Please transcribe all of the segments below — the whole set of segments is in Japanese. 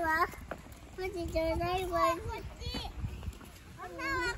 はマちじゃないわ。こっち。は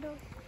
do.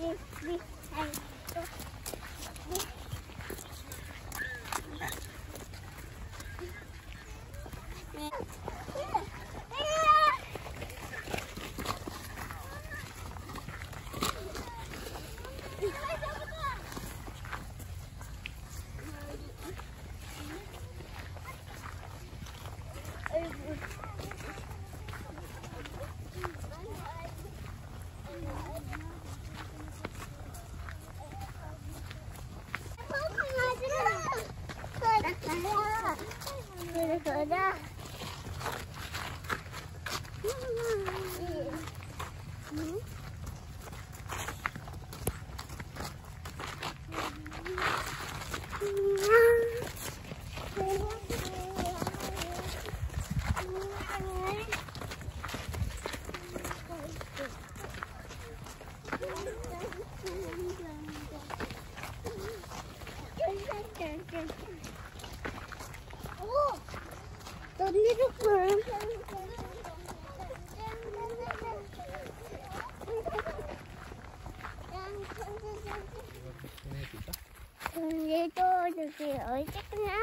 你你哎，你 Mm-hmm. 置いてくな